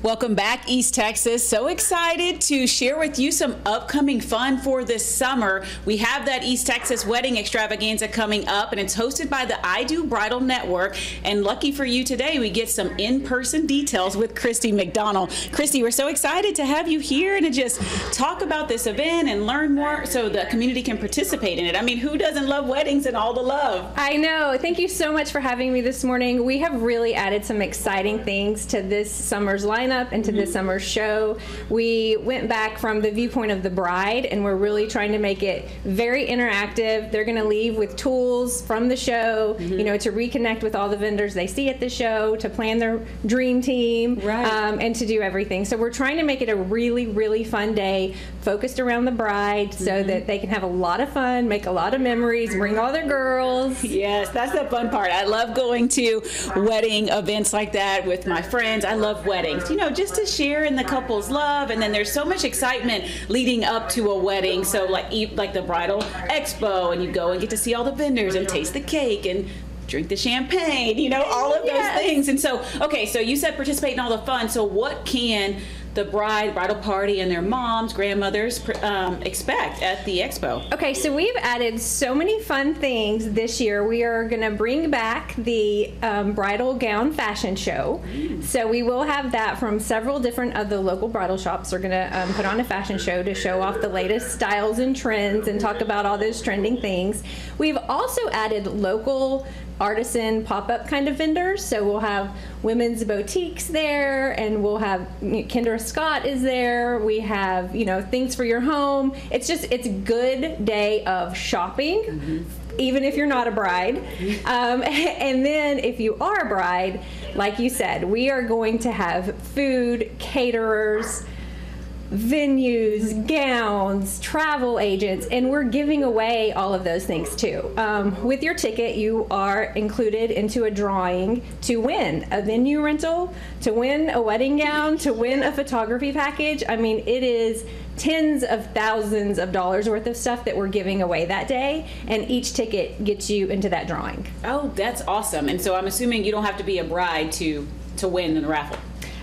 Welcome back, East Texas. So excited to share with you some upcoming fun for this summer. We have that East Texas wedding extravaganza coming up, and it's hosted by the iDo Bridal Network. And lucky for you today, we get some in person details with Christy McDonald. Christy, we're so excited to have you here and to just talk about this event and learn more so the community can participate in it. I mean, who doesn't love weddings and all the love? I know. Thank you so much for having me this morning. We have really added some exciting things to this summer's lineup lineup into this mm-hmm. summer's show. We went back from the viewpoint of the bride, and we're really trying to make it very interactive. They're going to leave with tools from the show, mm-hmm. you know, to reconnect with all the vendors they see at the show, to plan their dream team, Right. um, and to do everything. So we're trying to make it a really, really fun day, focused around the bride, so mm-hmm. that they can have a lot of fun, make a lot of memories, bring all their girls. Yes, that's the fun part. I love going to wedding events like that with my friends. I love weddings, you know, just to share in the couple's love. And then there's so much excitement leading up to a wedding. So like like the bridal expo, and you go and get to see all the vendors and taste the cake and drink the champagne, you know, all of those Yes. things. And so, okay, so you said participate in all the fun. So what can the bride, bridal party, and their moms, grandmothers um, expect at the expo? Okay, so we've added so many fun things this year. We are going to bring back the um, bridal gown fashion show. So we will have that from several different of the local bridal shops. Are going to um, put on a fashion show to show off the latest styles and trends and talk about all those trending things. We've also added local artisan pop-up kind of vendors. So we'll have women's boutiques there, and we'll have Kendra Scott is there. We have you know things for your home. It's just it's a good day of shopping. Even if you're not a bride. Um, and then, if you are a bride, like you said, we are going to have food, caterers, venues, gowns, travel agents, and we're giving away all of those things too. Um, with your ticket, you are included into a drawing to win a venue rental, to win a wedding gown, to win a photography package. I mean, it is tens of thousands of dollars worth of stuff that we're giving away that day, and each ticket gets you into that drawing. Oh, that's awesome. And so I'm assuming you don't have to be a bride to to win in the raffle.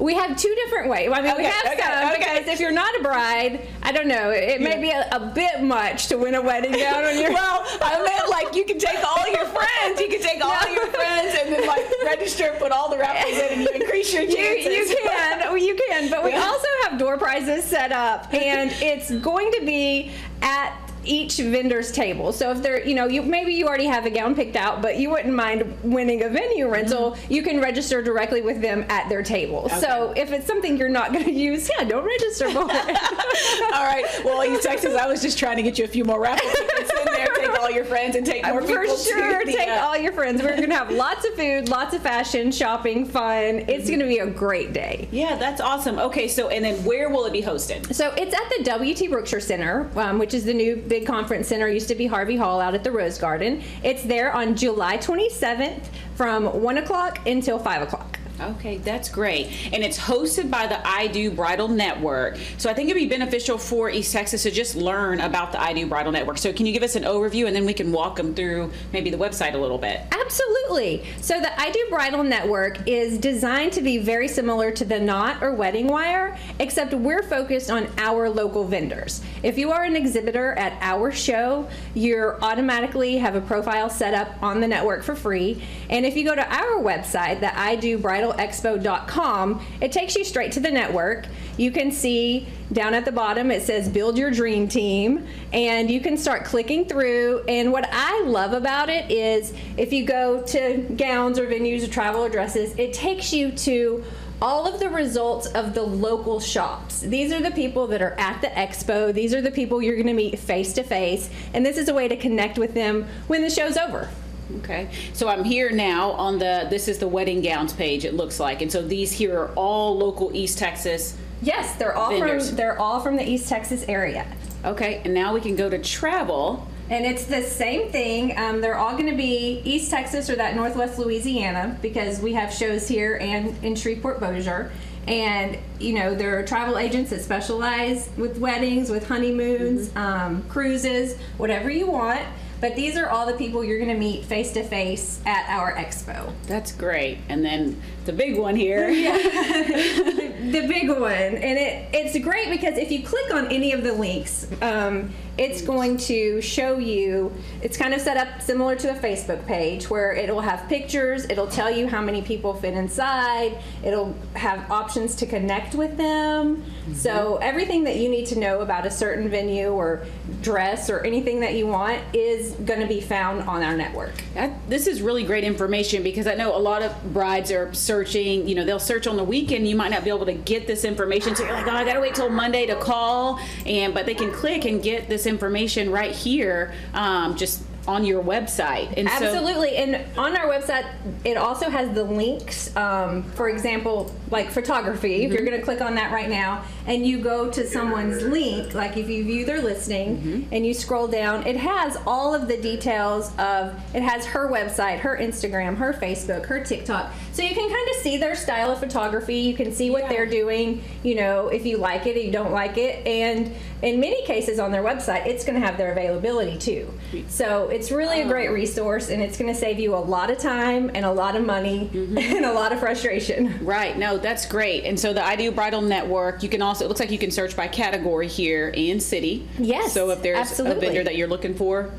We have two different ways. I mean, we have okay, some okay. because if you're not a bride, I don't know, it may be a, a bit much to win a wedding gown on your. Well, I meant like you can take all your friends. You can take all your friends and then like register, and put all the raffles in, and you increase your You, chances. you can, you can, but we Yeah. also have door prizes set up, and it's going to be at each vendor's table. So if they're, you know, you maybe you already have a gown picked out, but you wouldn't mind winning a venue rental, mm-hmm. you can register directly with them at their table. So if it's something you're not going to use, yeah, don't register for it. all right. Well, East Texas, I was just trying to get you a few more raffle tickets in there. Take all your friends and take more For people sure, to the, take uh, all your friends. We're gonna have lots of food, lots of fashion, shopping, fun. It's gonna be a great day. Yeah, that's awesome. Okay, so and then where will it be hosted? So it's at the W.T. Brookshire Center, um, which is the new big conference center. Used to be Harvey Hall out at the Rose Garden. It's there on July 27th from one o'clock until five o'clock. Okay, that's great. And it's hosted by the iDo Bridal Network. So I think it'd be beneficial for East Texas to just learn about the iDo Bridal Network. So can you give us an overview and then we can walk them through maybe the website a little bit? Absolutely. So the iDo Bridal Network is designed to be very similar to the Knot or Wedding Wire, except we're focused on our local vendors. If you are an exhibitor at our show, you automatically have a profile set up on the network for free. And if you go to our website, the I Do Bridal expo.com it takes you straight to the network you can see down at the bottom it says build your dream team and you can start clicking through and what i love about it is if you go to gowns or venues or travel or dresses it takes you to all of the results of the local shops. These are the people that are at the expo. These are the people you're going to meet face to face. And this is a way to connect with them when the show's over. Okay, so I'm here now on the, this is the wedding gowns page, it looks like. And so these here are all local East Texas. Yes, they're all Vendors. from they're all from the East Texas area. Okay, and now we can go to travel. And it's the same thing. Um, they're all going to be East Texas or that Northwest Louisiana because we have shows here and in Shreveport Bossier. And you know there are travel agents that specialize with weddings, with honeymoons, um, cruises, whatever you want. But these are all the people you're going to meet face to face at our expo. That's great. And then the big one here. the, the big one, and it it's great because if you click on any of the links, um, it's going to show you. It's kind of set up similar to a Facebook page where it'll have pictures. It'll tell you how many people fit inside. It'll have options to connect with them. Mm-hmm. So everything that you need to know about a certain venue or dress or anything that you want is going to be found on our network. That, this is really great information because I know a lot of brides are searching. You know, they'll search on the weekend. You might not be able to get this information, so you're like, oh, I got to wait till Monday to call. And but they can click and get this information right here. Um, just on your website. And Absolutely. So, and on our website, it also has the links. Um, for example, like photography. Mm-hmm. If you're mm-hmm. going to click on that right now and you go to someone's link, like if you view their listing mm-hmm. and you scroll down, it has all of the details of it has her website, her Instagram, her Facebook, her TikTok. So you can kind of see their style of photography. You can see what yeah. they're doing, you know, if you like it, if you don't like it. And in many cases on their website, it's going to have their availability too. So it's really a great oh. resource and it's going to save you a lot of time and a lot of money mm-hmm. and a lot of frustration. Right. No, that's great. And so the I Bridal Network, you can also, it looks like you can search by category here and city. Yes. So if there's absolutely. a vendor that you're looking for,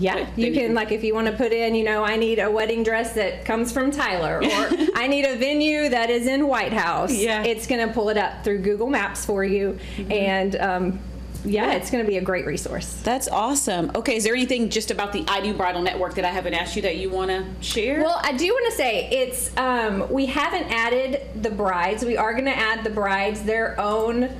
yeah, you can like if you want to put in, you know, I need a wedding dress that comes from Tyler, or I need a venue that is in White House. Yeah, it's going to pull it up through Google Maps for you, mm-hmm. and um, yeah, it's going to be a great resource. That's awesome. Okay, is there anything just about the iDo Bridal Network that I haven't asked you that you want to share? Well, I do want to say it's um, we haven't added the brides. We are going to add the brides their own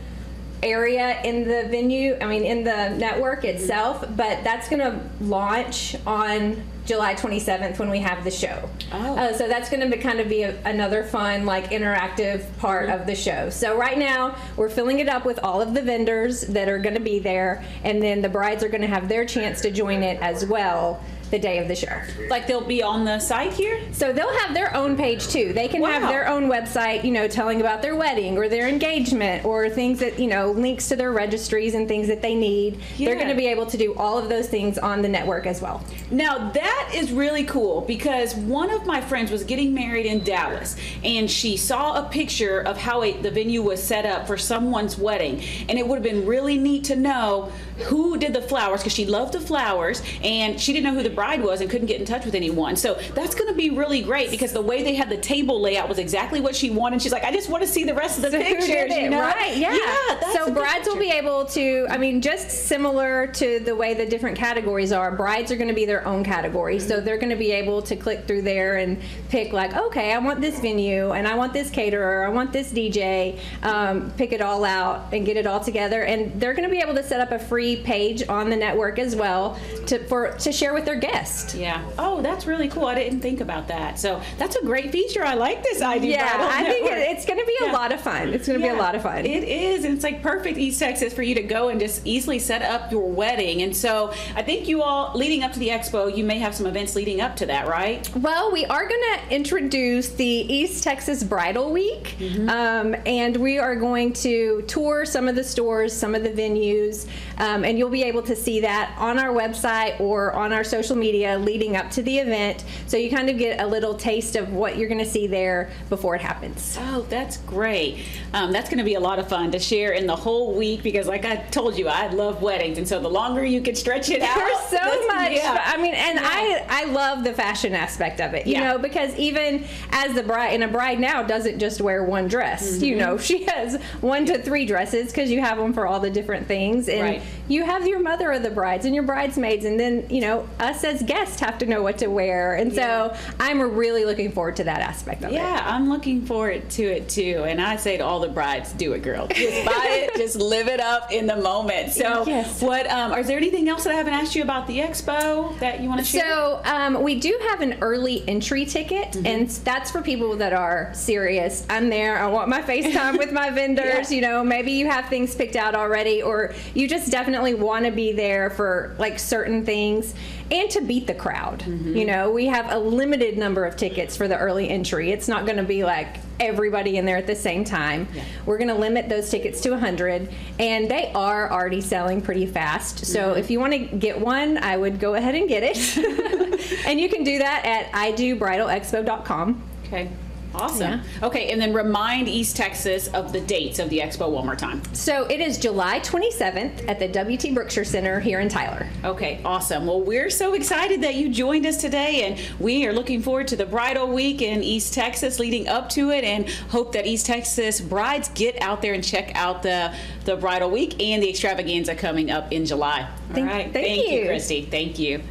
area in the venue. I mean, in the network itself, but that's going to launch on July 27th when we have the show. Oh. Uh, so that's going to kind of be a, another fun, like interactive part mm-hmm. of the show. So right now we're filling it up with all of the vendors that are going to be there, and then the brides are going to have their chance to join it as well the day of the show. Like they'll be on the site here? So they'll have their own page too. They can wow. have their own website, you know, telling about their wedding or their engagement or things that, you know, links to their registries and things that they need. Yeah. They're going to be able to do all of those things on the network as well. Now, that is really cool because one of my friends was getting married in Dallas and she saw a picture of how a, the venue was set up for someone's wedding. And it would have been really neat to know who did the flowers because she loved the flowers and she didn't know who the bride was and couldn't get in touch with anyone. So that's going to be really great because the way they had the table layout was exactly what she wanted. She's like, I just want to see the rest of the so pictures. You know? Right? Yeah. yeah so brides will be able to. I mean, just similar to the way the different categories are. Brides are going to be their own category, mm-hmm. so they're going to be able to click through there and pick like, okay, I want this venue and I want this caterer, I want this DJ. Um, pick it all out and get it all together, and they're going to be able to set up a free page on the network as well to for to share with their guests guest. Yeah. Oh, that's really cool. I didn't think about that. So that's a great feature. I like this idea. Yeah, I think it's going to be yeah. a lot of fun. It's going to yeah, be a lot of fun. It is. And it's like perfect East Texas for you to go and just easily set up your wedding. And so I think you all, leading up to the expo, you may have some events leading up to that, right? Well, we are going to introduce the East Texas Bridal Week. Mm-hmm. Um, and we are going to tour some of the stores, some of the venues. Um, and you'll be able to see that on our website or on our social media leading up to the event. So you kind of get a little taste of what you're going to see there before it happens. Oh, that's great. Um, that's going to be a lot of fun to share in the whole week because, like I told you, I love weddings. And so the longer you can stretch it out, there's so much. Yeah. I mean, and yeah. I, I love the fashion aspect of it, you yeah. know, because even as the bride, and a bride now doesn't just wear one dress, mm-hmm. you know, she has one to three dresses because you have them for all the different things. And right. You have your mother of the brides and your bridesmaids, and then, you know, us as guests have to know what to wear. And yeah. so I'm really looking forward to that aspect of yeah, it. Yeah, I'm looking forward to it too. And I say to all the brides, do it, girl. Just buy it, just live it up in the moment. So, yes. what, um, is there anything else that I haven't asked you about the expo that you want to share? So, um, we do have an early entry ticket, mm-hmm. and that's for people that are serious. I'm there, I want my FaceTime with my vendors. yeah. You know, maybe you have things picked out already, or you just definitely want to be there for like certain things and to beat the crowd. Mm-hmm. You know, we have a limited number of tickets for the early entry. It's not going to be like everybody in there at the same time. We're going to limit those tickets to 100, and they are already selling pretty fast. So if you want to get one, I would go ahead and get it. and you can do that at idobridalexpo.com. Okay. Awesome. Okay, and then remind East Texas of the dates of the expo one more time. So it is July 27th at the WT Brookshire Center here in Tyler. Okay, awesome. Well, we're so excited that you joined us today, and we are looking forward to the bridal week in East Texas leading up to it, and hope that East Texas brides get out there and check out the the bridal week and the extravaganza coming up in July. Thank- All right. thank you, you. Christy. Thank you.